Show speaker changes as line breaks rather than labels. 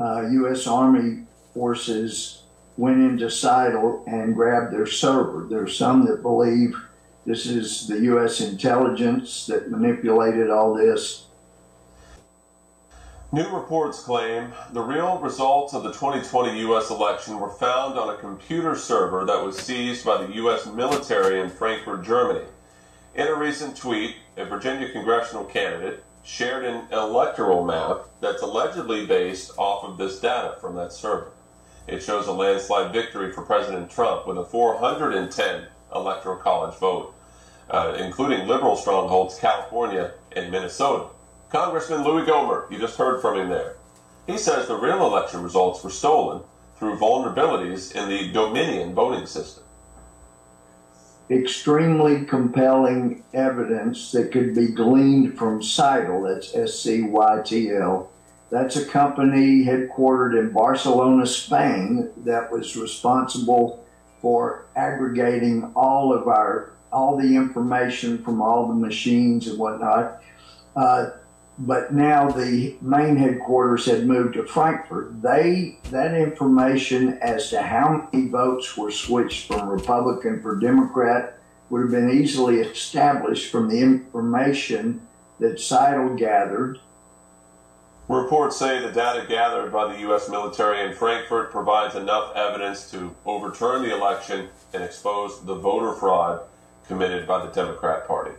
uh, U.S. Army forces went into Scytl and grabbed their server. There's some that believe this is the U.S. intelligence that manipulated all this.
New reports claim the real results of the 2020 U.S. election were found on a computer server that was seized by the U.S. military in Frankfurt, Germany. In a recent tweet, a Virginia congressional candidate shared an electoral map that's allegedly based off of this data from that server. It shows a landslide victory for President Trump with a 410 electoral college vote, uh, including liberal strongholds California and Minnesota. Congressman Louis Gohmert, you just heard from him there. He says the real election results were stolen through vulnerabilities in the Dominion voting system.
Extremely compelling evidence that could be gleaned from Scytl, that's S C Y T L, that's a company headquartered in Barcelona, Spain, that was responsible for aggregating all of our all the information from all the machines and whatnot. Uh, but now the main headquarters had moved to Frankfurt. They that information as to how many votes were switched from Republican for Democrat would have been easily established from the information that Scytl gathered
Reports say the data gathered by the U.S. military in Frankfurt provides enough evidence to overturn the election and expose the voter fraud committed by the Democrat Party.